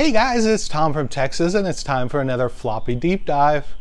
Hey guys, it's Tom from Texas and it's time for another floppy deep dive.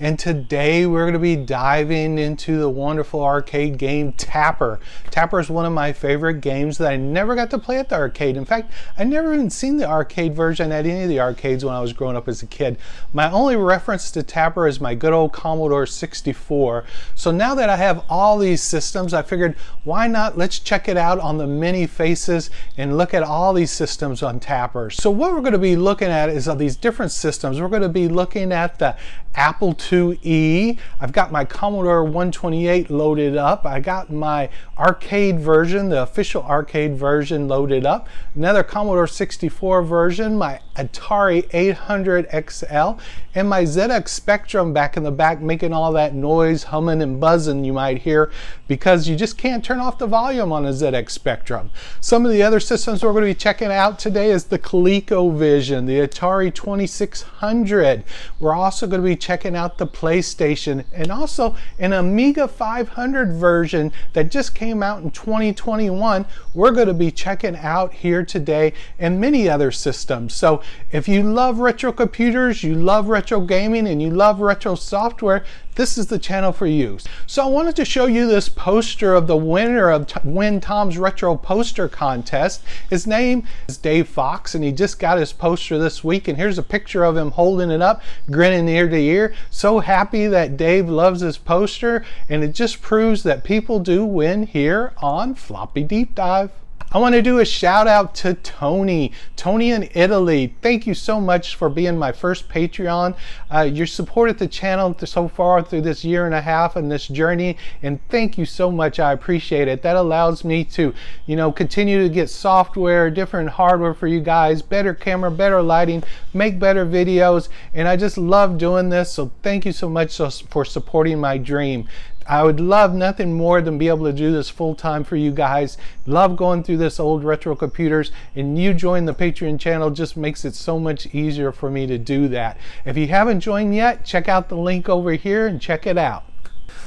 And today we're going to be diving into the wonderful arcade game Tapper. Tapper is one of my favorite games that I never got to play at the arcade. In fact, I never even seen the arcade version at any of the arcades when I was growing up as a kid. My only reference to Tapper is my good old Commodore 64. So now that I have all these systems, I figured why not let's check it out on the many faces and look at all these systems on Tapper. So what we're going to be looking at is of these different systems. We're going to be looking at the Apple IIe. I've got my Commodore 128 loaded up. I got my arcade version, the official arcade version loaded up. Another Commodore 64 version, my Atari 800 XL, and my ZX Spectrum back in the back making all that noise, humming and buzzing you might hear because you just can't turn off the volume on a ZX Spectrum. Some of the other systems we're going to be checking out today is the ColecoVision, the Atari 2600. We're also going to be checking out the PlayStation and also an Amiga 500 version that just came out in 2021. We're going to be checking out here today and many other systems. So if you love retro computers, you love retro gaming, and you love retro software, this is the channel for you. So I wanted to show you this poster of the winner of Win Tom's Retro Poster Contest. His name is Dave Fox and he just got his poster this week and here's a picture of him holding it up, grinning ear to ear. So happy that Dave loves his poster and it just proves that people do win here on Floppy Deep Dive. I want to do a shout out to Tony, Tony in Italy. Thank you so much for being my first Patreon. Uh, your support at the channel so far through this year and a half and this journey, and thank you so much. I appreciate it. That allows me to, you know, continue to get software, different hardware for you guys, better camera, better lighting, make better videos, and I just love doing this. So thank you so much for supporting my dream. I would love nothing more than be able to do this full time for you guys. Love going through this old retro computers and you join the Patreon channel just makes it so much easier for me to do that. If you haven't joined yet, check out the link over here and check it out.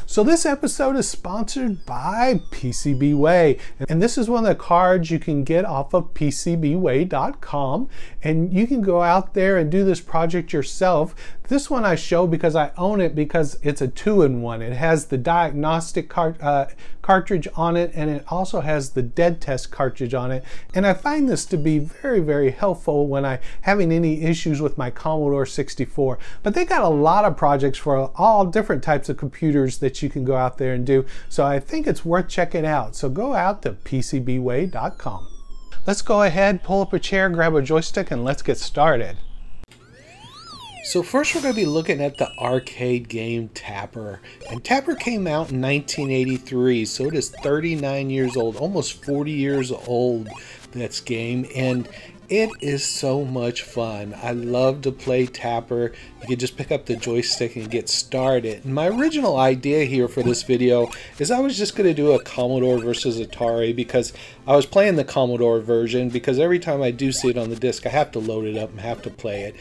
So this episode is sponsored by PCBWay. And this is one of the cards you can get off of PCBWay.com. And you can go out there and do this project yourself. This one I show because I own it because it's a two-in-one. It has the diagnostic cart uh, cartridge on it and it also has the dead test cartridge on it. And I find this to be very, very helpful when I having any issues with my Commodore 64. But they got a lot of projects for all different types of computers that you can go out there and do. So I think it's worth checking out. So go out to PCBWay.com. Let's go ahead, pull up a chair, grab a joystick, and let's get started. So first we're going to be looking at the arcade game Tapper. And Tapper came out in 1983, so it is 39 years old, almost 40 years old, this game. And it is so much fun. I love to play Tapper. You can just pick up the joystick and get started. And my original idea here for this video is I was just going to do a Commodore versus Atari because I was playing the Commodore version because every time I do see it on the disc I have to load it up and have to play it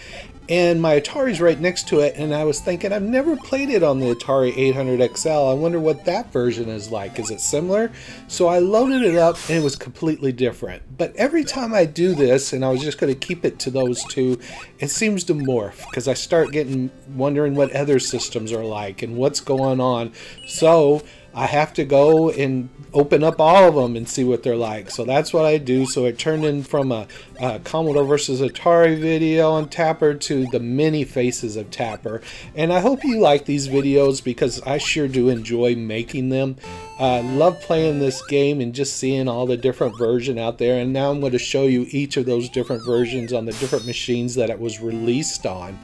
and my Atari's right next to it and I was thinking I've never played it on the Atari 800 XL I wonder what that version is like. Is it similar? So I loaded it up and it was completely different. But every time I do this and I was just going to keep it to those two it seems to morph because I start getting wondering what other systems are like and what's going on. So I have to go and open up all of them and see what they're like. So that's what I do. So it turned in from a, a, Commodore versus Atari video on Tapper to the many faces of Tapper. And I hope you like these videos because I sure do enjoy making them. I uh, love playing this game and just seeing all the different versions out there. And now I'm going to show you each of those different versions on the different machines that it was released on.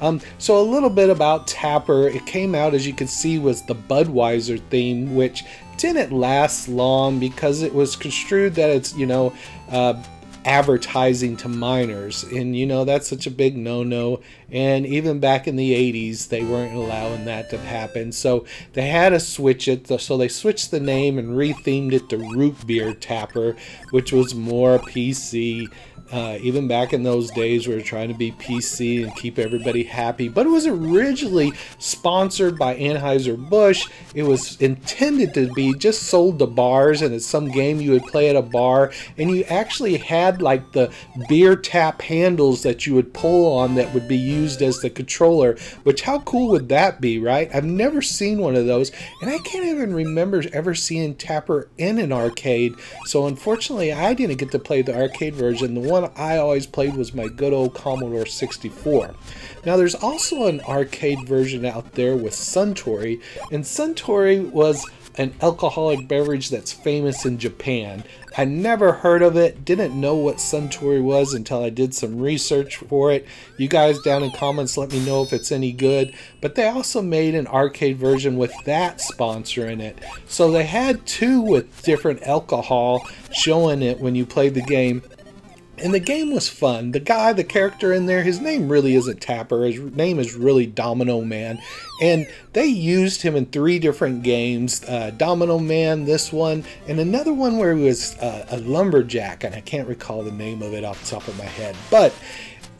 Um, so a little bit about Tapper. It came out, as you can see, was the Budweiser theme, which didn't last long because it was construed that it's, you know, uh, advertising to minors and you know that's such a big no-no and even back in the 80s they weren't allowing that to happen so they had to switch it so they switched the name and rethemed it to root beer tapper which was more pc uh, even back in those days, we were trying to be PC and keep everybody happy. But it was originally sponsored by Anheuser-Busch. It was intended to be just sold to bars, and it's some game you would play at a bar. And you actually had like the beer tap handles that you would pull on that would be used as the controller, which how cool would that be, right? I've never seen one of those, and I can't even remember ever seeing Tapper in an arcade. So unfortunately, I didn't get to play the arcade version. The one I always played was my good old Commodore 64. Now there's also an arcade version out there with Suntory, and Suntory was an alcoholic beverage that's famous in Japan. I never heard of it, didn't know what Suntory was until I did some research for it. You guys down in comments let me know if it's any good. But they also made an arcade version with that sponsor in it. So they had two with different alcohol showing it when you played the game. And the game was fun. The guy, the character in there, his name really isn't Tapper. His name is really Domino Man. And they used him in three different games uh, Domino Man, this one, and another one where he was uh, a lumberjack. And I can't recall the name of it off the top of my head. But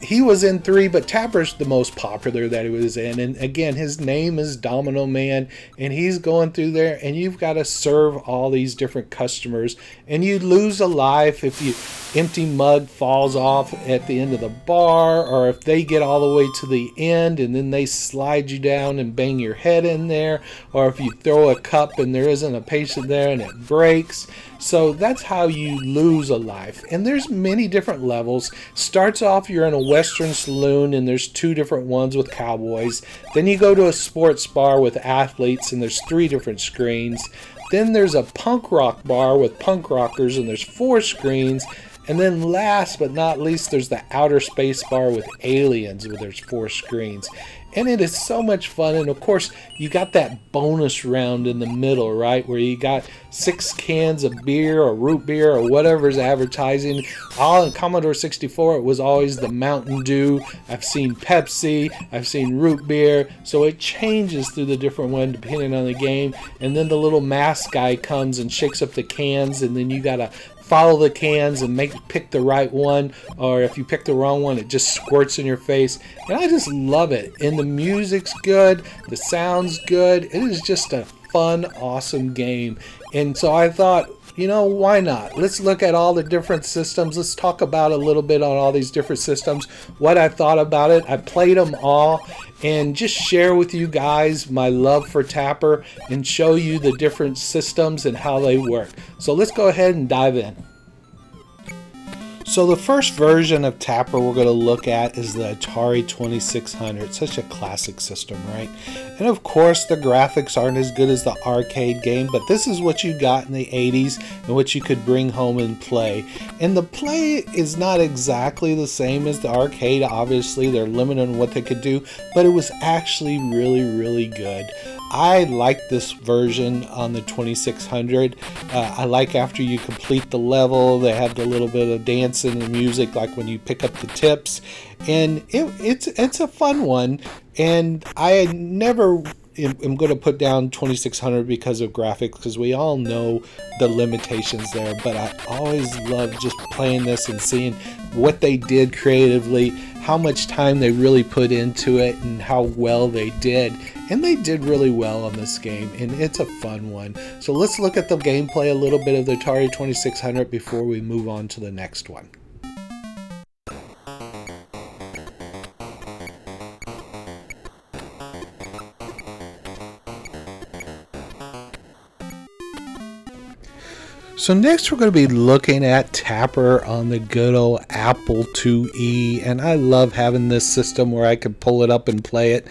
he was in three, but Tapper's the most popular that he was in. And again, his name is Domino Man, and he's going through there, and you've got to serve all these different customers. And you lose a life if you empty mug falls off at the end of the bar, or if they get all the way to the end and then they slide you down and bang your head in there, or if you throw a cup and there isn't a patient there and it breaks. So that's how you lose a life. And there's many different levels. Starts off you're in a western saloon and there's two different ones with cowboys. Then you go to a sports bar with athletes and there's three different screens. Then there's a punk rock bar with punk rockers and there's four screens. And then last but not least, there's the outer space bar with aliens where there's four screens and it is so much fun and of course you got that bonus round in the middle right where you got six cans of beer or root beer or whatever's advertising. All in commodore 64 it was always the mountain dew. I've seen pepsi i've seen root beer. So it changes through the different one depending on the game. And then the little mask guy comes and shakes up the cans and then you gotta follow the cans and make pick the right one or if you pick the wrong one it just squirts in your face. And I just love it. And the music's good the sound's good. It is just a fun awesome game. And so I thought you know, why not? Let's look at all the different systems. Let's talk about a little bit on all these different systems, what I thought about it. I played them all and just share with you guys my love for Tapper and show you the different systems and how they work. So let's go ahead and dive in. So the first version of Tapper we're going to look at is the Atari 2600. Such a classic system, right? And of course the graphics aren't as good as the arcade game, but this is what you got in the 80s and what you could bring home and play. And the play is not exactly the same as the arcade, obviously they're limited on what they could do, but it was actually really, really good. I like this version on the 2600. Uh, I like after you complete the level, they have the little bit of dancing and music, like when you pick up the tips, and it, it's it's a fun one. And I never am going to put down 2600 because of graphics, because we all know the limitations there. But I always love just playing this and seeing what they did creatively how much time they really put into it and how well they did. And they did really well on this game, and it's a fun one. So let's look at the gameplay a little bit of the Atari 2600 before we move on to the next one. So next we're going to be looking at Tapper on the good old Apple IIe and I love having this system where I can pull it up and play it.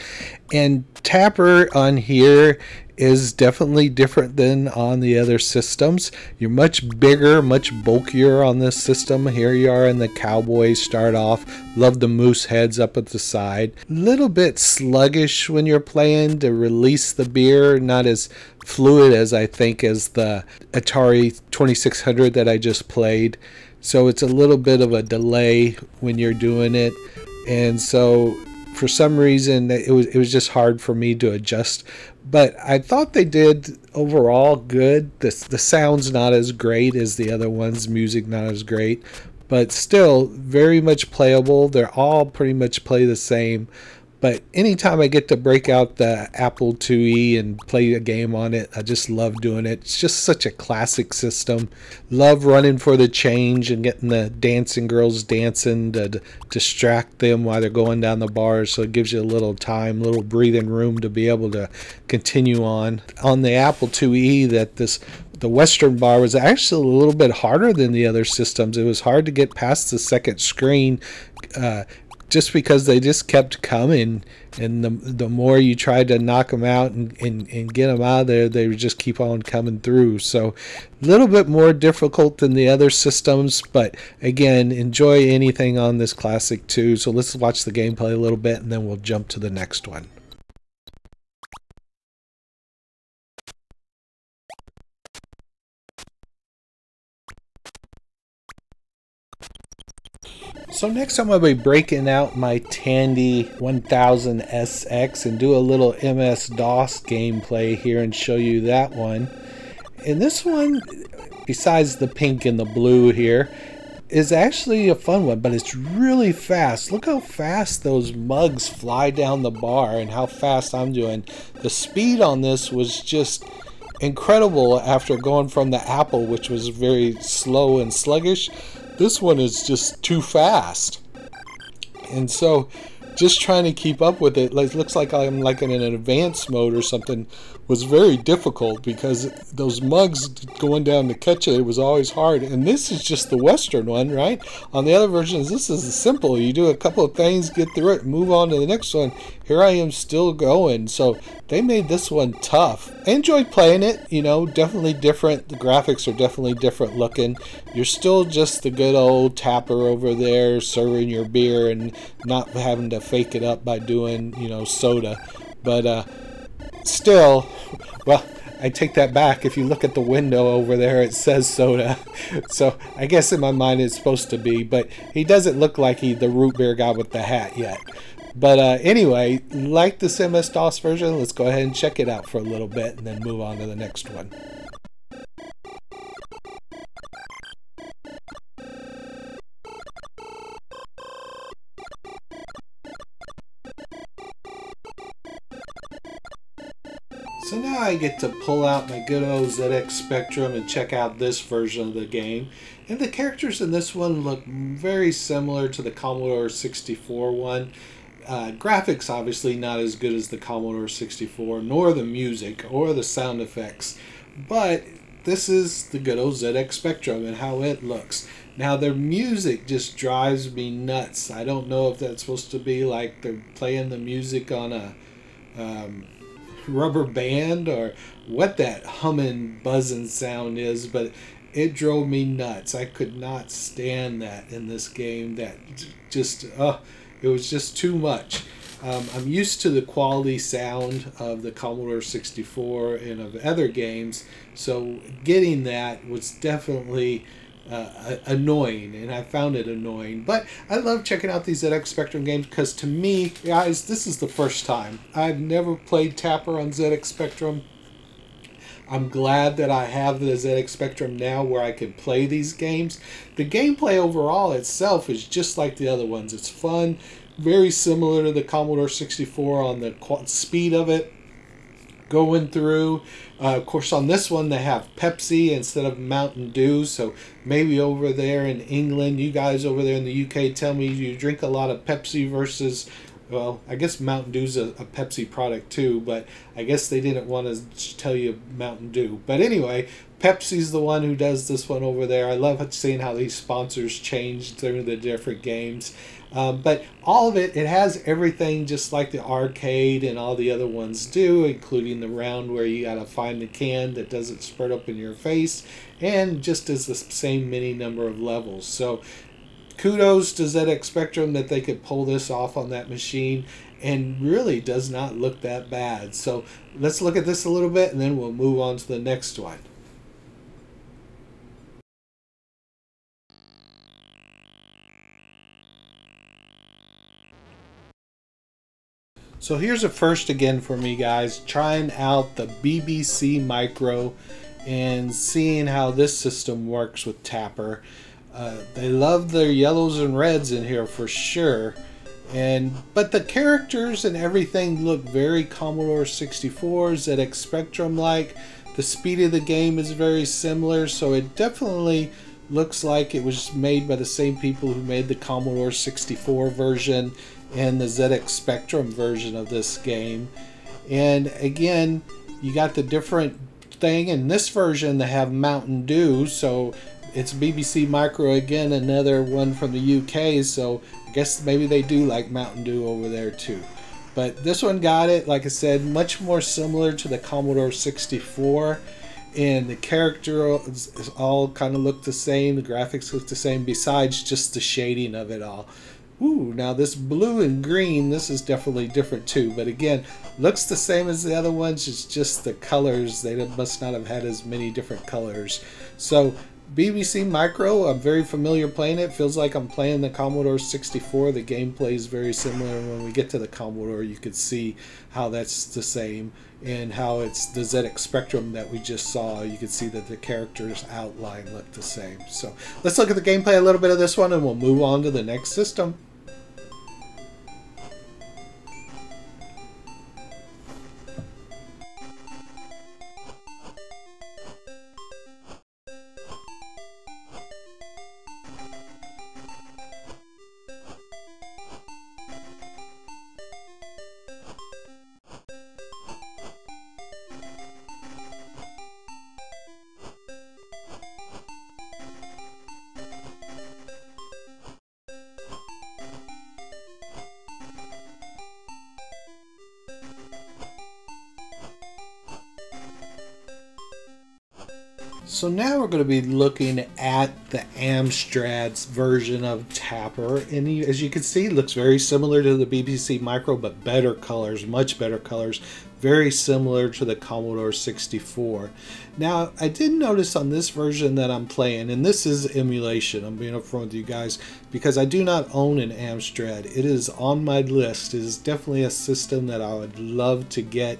And Tapper on here is definitely different than on the other systems. You're much bigger, much bulkier on this system. Here you are in the Cowboys start off. Love the moose heads up at the side. A little bit sluggish when you're playing to release the beer, not as fluid as I think as the Atari 2600 that I just played. So it's a little bit of a delay when you're doing it. And so for some reason it was it was just hard for me to adjust but I thought they did overall good. The, the sound's not as great as the other ones music not as great but still very much playable. They're all pretty much play the same But anytime I get to break out the Apple IIe and play a game on it, I just love doing it. It's just such a classic system. Love running for the change and getting the dancing girls dancing to, distract them while they're going down the bars. So it gives you a little time, little breathing room to be able to continue on. On the Apple IIe, that this the Western bar was actually a little bit harder than the other systems. It was hard to get past the second screen. Uh, just because they just kept coming and the, the more you tried to knock them out and, and, and get them out of there they would just keep on coming through. So a little bit more difficult than the other systems but again enjoy anything on this classic too. So let's watch the gameplay a little bit and then we'll jump to the next one So next I'm going to be breaking out my Tandy 1000SX and do a little MS-DOS gameplay here and show you that one. And this one, besides the pink and the blue here, is actually a fun one, but it's really fast. Look how fast those mugs fly down the bar and how fast I'm doing. The speed on this was just incredible after going from the Apple, which was very slow and sluggish, this one is just too fast. And so just trying to keep up with it like looks like I'm like in an advanced mode or something was very difficult because those mugs going down to catch it, it was always hard. And this is just the Western one, right? On the other versions, this is simple. You do a couple of things, get through it, move on to the next one. Here I am still going. So they made this one tough. I enjoyed playing it, you know, definitely different. The graphics are definitely different looking. You're still just the good old tapper over there serving your beer and not having to fake it up by doing, you know, soda. But, uh, still, well, I take that back. If you look at the window over there, it says soda. So I guess in my mind it's supposed to be, but he doesn't look like he the root beer guy with the hat yet. But uh, anyway, like the MS DOS version, let's go ahead and check it out for a little bit and then move on to the next one. So now I get to pull out my good old ZX Spectrum and check out this version of the game. And the characters in this one look very similar to the Commodore 64 one. Uh, graphics obviously not as good as the Commodore 64, nor the music or the sound effects. But this is the good old ZX Spectrum and how it looks. Now their music just drives me nuts. I don't know if that's supposed to be like they're playing the music on a um, rubber band or what that humming, buzzing sound is, but it drove me nuts. I could not stand that in this game. That just, uh, it was just too much. Um, I'm used to the quality sound of the Commodore 64 and of other games, so getting that was definitely uh, annoying, and I found it annoying. But I love checking out these ZX Spectrum games because to me, guys, this is the first time. I've never played Tapper on ZX Spectrum. I'm glad that I have the ZX Spectrum now where I can play these games. The gameplay overall itself is just like the other ones. It's fun, very similar to the Commodore 64 on the speed of it going through. Uh, of course, on this one, they have Pepsi instead of Mountain Dew. So maybe over there in England, you guys over there in the UK, tell me you drink a lot of Pepsi versus, well, I guess Mountain Dew's a, a Pepsi product too, but I guess they didn't want to tell you Mountain Dew. But anyway, Pepsi's the one who does this one over there. I love seeing how these sponsors change through the different games. Um, but all of it, it has everything just like the arcade and all the other ones do, including the round where you gotta find the can that doesn't spread up in your face, and just as the same mini number of levels. So kudos to ZX Spectrum that they could pull this off on that machine and really does not look that bad. So let's look at this a little bit and then we'll move on to the next one. So here's a first again for me guys, trying out the BBC Micro and seeing how this system works with Tapper. Uh, they love their yellows and reds in here for sure. And but the characters and everything look very Commodore 64 ZX Spectrum like. The speed of the game is very similar, so it definitely looks like it was made by the same people who made the Commodore 64 version and the ZX Spectrum version of this game. And again, you got the different thing in this version they have Mountain Dew, so it's BBC Micro again, another one from the UK, so I guess maybe they do like Mountain Dew over there too. But this one got it, like I said, much more similar to the Commodore 64 and the character all kind of look the same the graphics look the same besides just the shading of it all Ooh, now this blue and green, this is definitely different too. But again, looks the same as the other ones. It's just the colors. They must not have had as many different colors. So BBC Micro, I'm very familiar playing it. Feels like I'm playing the Commodore 64. The gameplay is very similar. When we get to the Commodore, you could see how that's the same and how it's the ZX Spectrum that we just saw. You can see that the characters outline look the same. So let's look at the gameplay a little bit of this one and we'll move on to the next system. Going to be looking at the Amstrad's version of Tapper. And as you can see, it looks very similar to the BBC Micro, but better colors, much better colors. Very similar to the Commodore 64. Now, I did notice on this version that I'm playing, and this is emulation, I'm being upfront with you guys, because I do not own an Amstrad. It is on my list. It is definitely a system that I would love to get.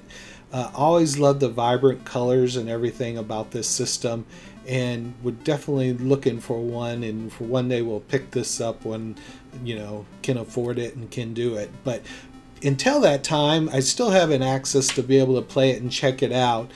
Uh, always loved the vibrant colors and everything about this system and we're definitely looking for one and for one day we'll pick this up when you know can afford it and can do it. But until that time I still have an access to be able to play it and check it out.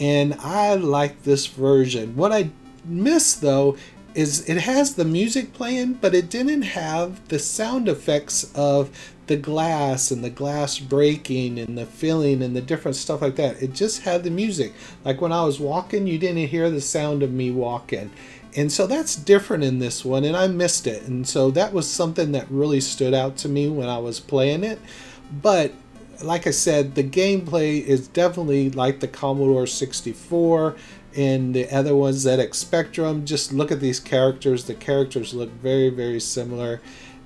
And I like this version. What I miss though is it has the music playing but it didn't have the sound effects of the glass and the glass breaking and the filling and the different stuff like that. It just had the music. Like when I was walking, you didn't hear the sound of me walking. And so that's different in this one, and I missed it. And so that was something that really stood out to me when I was playing it. But like I said, the gameplay is definitely like the Commodore 64 and the other ones, ZX Spectrum. Just look at these characters. The characters look very, very similar.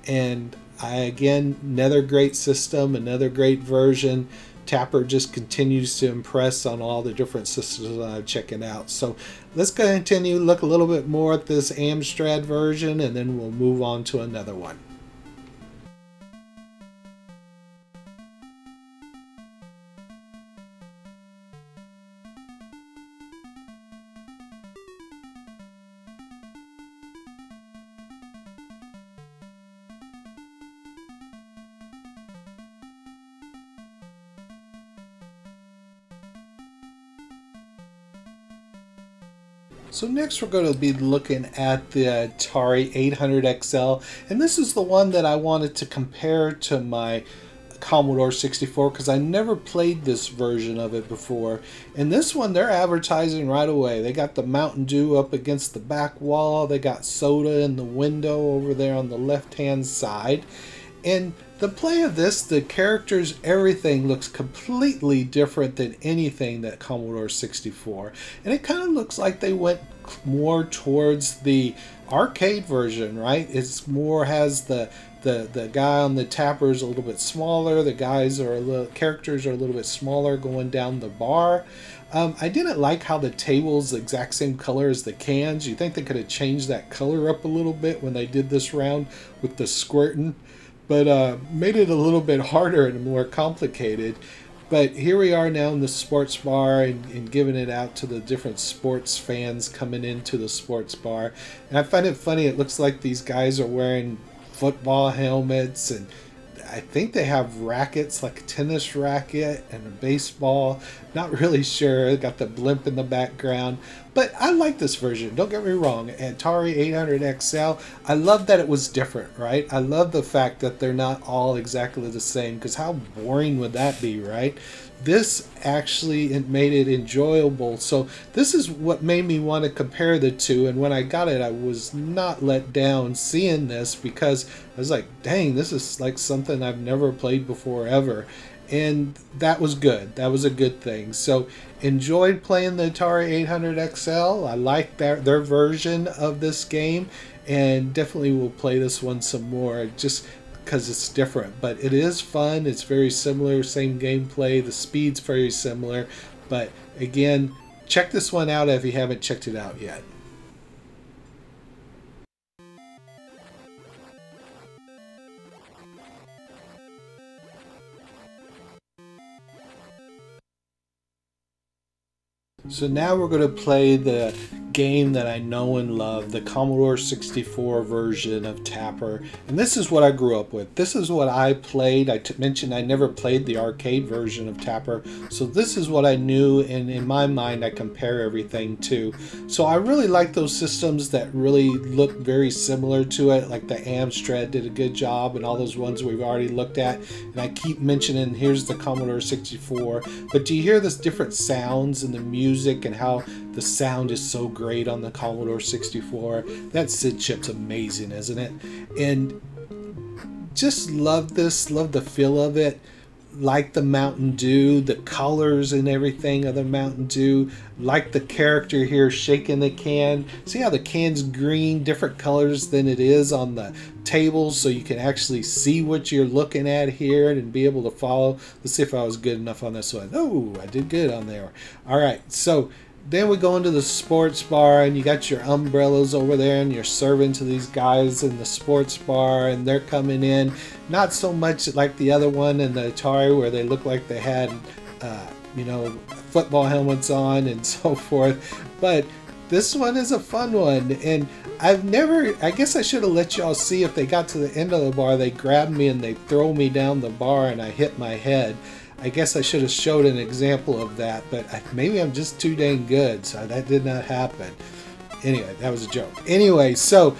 And I, again, another great system, another great version. Tapper just continues to impress on all the different systems I'm checking out. So let's continue look a little bit more at this Amstrad version and then we'll move on to another one. So next we're going to be looking at the Atari 800XL and this is the one that I wanted to compare to my Commodore 64 because I never played this version of it before. And this one they're advertising right away. They got the Mountain Dew up against the back wall. They got soda in the window over there on the left hand side. And the play of this, the characters, everything looks completely different than anything that Commodore 64. And it kind of looks like they went more towards the arcade version, right? It's more has the the the guy on the tapper is a little bit smaller. The guys are a little characters are a little bit smaller going down the bar. Um, I didn't like how the table's the exact same color as the cans. You think they could have changed that color up a little bit when they did this round with the squirting? but uh, made it a little bit harder and more complicated. But here we are now in the sports bar and, and, giving it out to the different sports fans coming into the sports bar. And I find it funny, it looks like these guys are wearing football helmets and I think they have rackets like a tennis racket and a baseball. Not really sure. Got the blimp in the background. But I like this version. Don't get me wrong. Atari 800 XL, I love that it was different, right? I love the fact that they're not all exactly the same because how boring would that be, right? This actually it made it enjoyable. So this is what made me want to compare the two and when i got it i was not let down seeing this because i was like dang this is like something i've never played before ever. And that was good. That was a good thing. So enjoyed playing the atari 800 xl i like their, their version of this game and definitely will play this one some more. Just because it's different. But it is fun. It's very similar, same gameplay. The speed's very similar. But again, check this one out if you haven't checked it out yet. So now we're going to play the game that I know and love, the Commodore 64 version of Tapper. And this is what I grew up with. This is what I played. I mentioned I never played the arcade version of Tapper. So this is what I knew and in my mind I compare everything to. So I really like those systems that really look very similar to it. Like the Amstrad did a good job and all those ones we've already looked at. And I keep mentioning here's the Commodore 64. But do you hear this different sounds and the music and how the sound is so great on the Commodore 64. That SID chip's amazing, isn't it? And just love this, love the feel of it. Like the Mountain Dew, the colors and everything of the Mountain Dew. Like the character here shaking the can. See how the can's green, different colors than it is on the table, so you can actually see what you're looking at here and be able to follow. Let's see if I was good enough on this one. Oh, I did good on there. All right, so then we go into the sports bar and you got your umbrellas over there and you're serving to these guys in the sports bar and they're coming in. Not so much like the other one in the atari where they look like they had uh, you know football helmets on and so forth. But this one is a fun one and i've never i guess i should have let y'all see if they got to the end of the bar they grab me and they throw me down the bar and i hit my head I guess I should have showed an example of that, but I, maybe I'm just too dang good, so that did not happen. Anyway, that was a joke. Anyway, so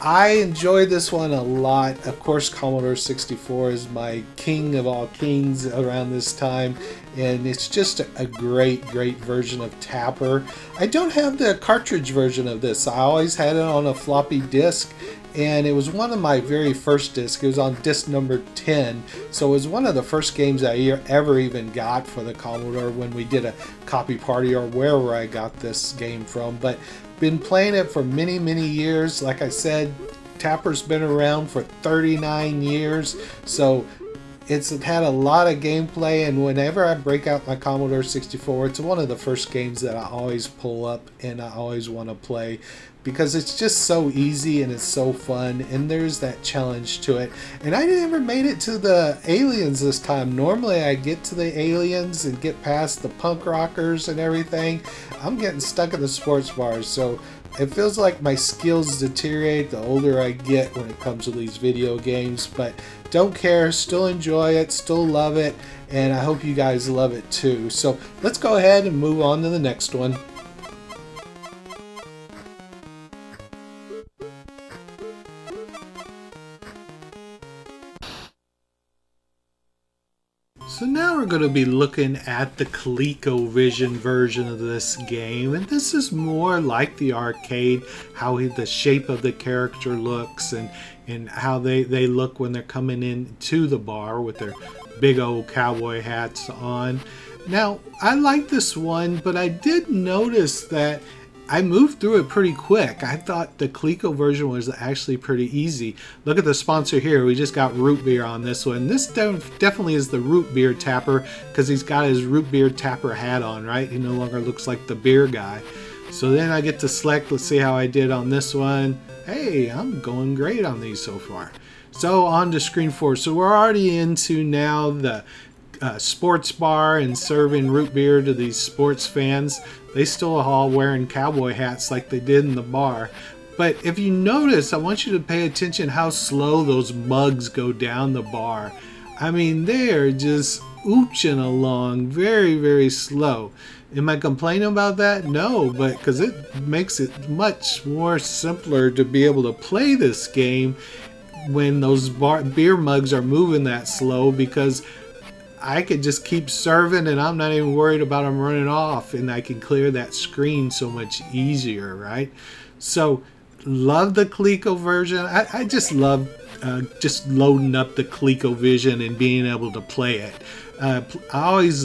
I enjoyed this one a lot. Of course, Commodore 64 is my king of all kings around this time, and it's just a great, great version of Tapper. I don't have the cartridge version of this. I always had it on a floppy disk, and it was one of my very first discs. It was on disc number 10, so it was one of the first games I ever even got for the Commodore when we did a copy party or wherever I got this game from. But been playing it for many, many years. Like I said, Tapper's been around for 39 years, so it's had a lot of gameplay. And whenever I break out my Commodore 64, it's one of the first games that I always pull up and I always want to play because it's just so easy and it's so fun and there's that challenge to it and i never made it to the aliens this time normally i get to the aliens and get past the punk rockers and everything i'm getting stuck at the sports bars so it feels like my skills deteriorate the older i get when it comes to these video games but don't care. Still enjoy it still love it and i hope you guys love it too. So let's go ahead and move on to the next one going to be looking at the ColecoVision version of this game and this is more like the arcade, how the shape of the character looks and, and how they, they look when they're coming in to the bar with their big old cowboy hats on. Now, I like this one, but I did notice that I moved through it pretty quick. I thought the Coleco version was actually pretty easy. Look at the sponsor here. We just got root beer on this one. This definitely is the root beer tapper because he's got his root beer tapper hat on, right? He no longer looks like the beer guy. So then I get to select. Let's see how I did on this one. Hey, I'm going great on these so far. So on to screen four. So we're already into now the uh, sports bar and serving root beer to these sports fans. They still are all wearing cowboy hats like they did in the bar. But if you notice, I want you to pay attention how slow those mugs go down the bar. I mean, they're just ooching along very, very slow. Am I complaining about that? No, but because it makes it much more simpler to be able to play this game when those bar- beer mugs are moving that slow because I could just keep serving and I'm not even worried about them running off and I can clear that screen so much easier, right? So love the ColecoVision. I, I just love uh, just loading up the ColecoVision and being able to play it. Uh, I always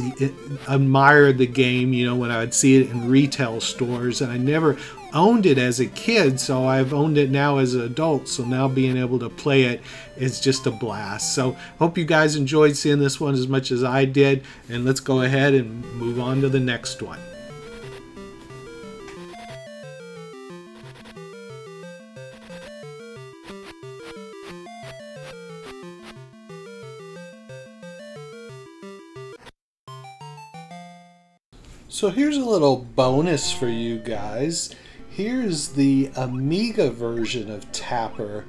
admired the game, you know, when I would see it in retail stores, and I never owned it as a kid, so I've owned it now as an adult. So now being able to play it is just a blast. So hope you guys enjoyed seeing this one as much as I did, and let's go ahead and move on to the next one. So here's a little bonus for you guys. Here's the Amiga version of Tapper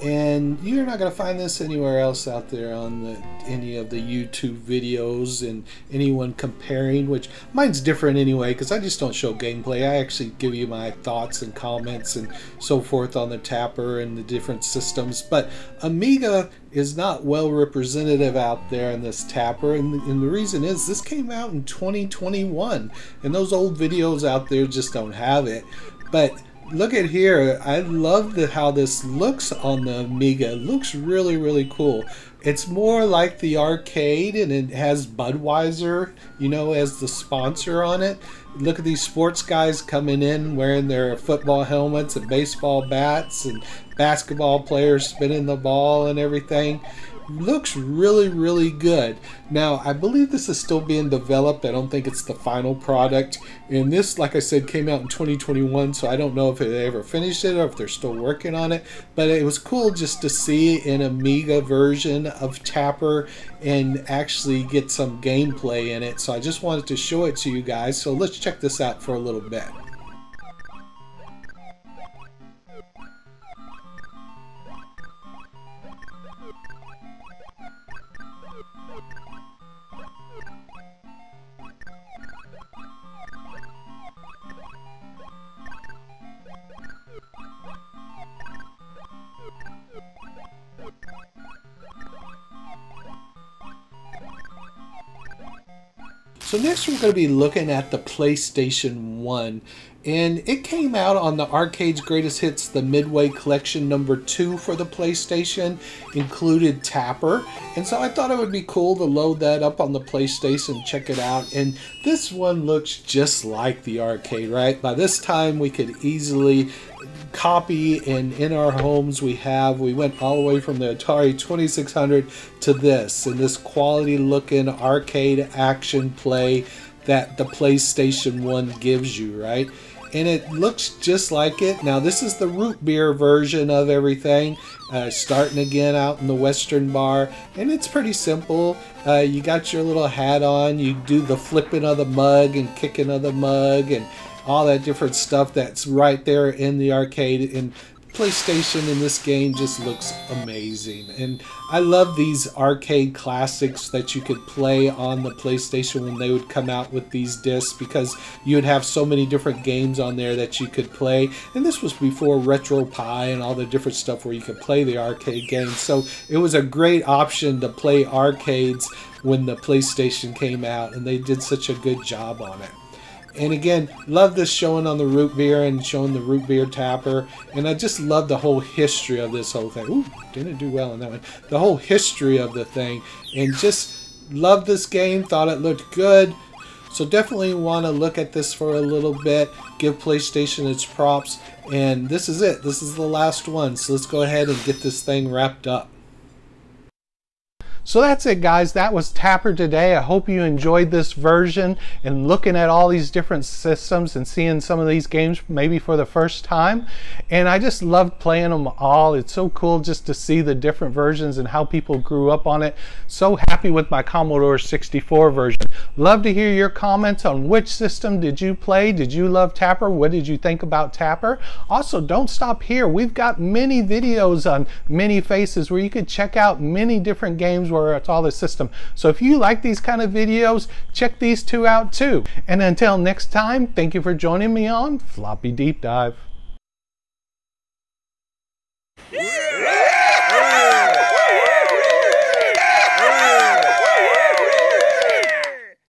and you're not going to find this anywhere else out there on the, any of the YouTube videos and anyone comparing, which mine's different anyway because I just don't show gameplay. I actually give you my thoughts and comments and so forth on the Tapper and the different systems. But Amiga is not well representative out there in this Tapper, and, and the reason is this came out in 2021, and those old videos out there just don't have it. But look at here. I love the, how this looks on the Amiga. It looks really, really cool. It's more like the arcade and it has Budweiser, you know, as the sponsor on it. Look at these sports guys coming in wearing their football helmets and baseball bats and basketball players spinning the ball and everything looks really, really good. Now, I believe this is still being developed. I don't think it's the final product. And this, like I said, came out in 2021, so I don't know if they ever finished it or if they're still working on it. But it was cool just to see an Amiga version of Tapper and actually get some gameplay in it. So I just wanted to show it to you guys. So let's check this out for a little bit. So next we're going to be looking at the PlayStation 1 and it came out on the Arcade's Greatest Hits, the Midway Collection number 2 for the PlayStation, included Tapper, and so I thought it would be cool to load that up on the PlayStation, check it out, and this one looks just like the arcade, right? By this time we could easily copy and in our homes we have. We went all the way from the Atari 2600 to this and this quality looking arcade action play that the PlayStation 1 gives you right? And it looks just like it. Now this is the root beer version of everything uh, starting again out in the western bar and it's pretty simple. Uh, you got your little hat on. You do the flipping of the mug and kicking of the mug and all that different stuff that's right there in the arcade and PlayStation in this game just looks amazing. And I love these arcade classics that you could play on the PlayStation when they would come out with these discs because you would have so many different games on there that you could play. And this was before RetroPie and all the different stuff where you could play the arcade games. So it was a great option to play arcades when the PlayStation came out and they did such a good job on it. And again, love this showing on the root beer and showing the root beer tapper. And I just love the whole history of this whole thing. Ooh, didn't do well in that one. The whole history of the thing. And just love this game. Thought it looked good. So definitely want to look at this for a little bit. Give PlayStation its props. And this is it. This is the last one. So let's go ahead and get this thing wrapped up. So that's it guys, that was Tapper today. I hope you enjoyed this version and looking at all these different systems and seeing some of these games maybe for the first time. And I just loved playing them all. It's so cool just to see the different versions and how people grew up on it. So happy with my Commodore 64 version. Love to hear your comments on which system did you play? Did you love Tapper? What did you think about Tapper? Also, don't stop here. We've got many videos on many faces where you can check out many different games it's all the system. So if you like these kind of videos, check these two out too. And until next time, thank you for joining me on Floppy Deep Dive. Yeah!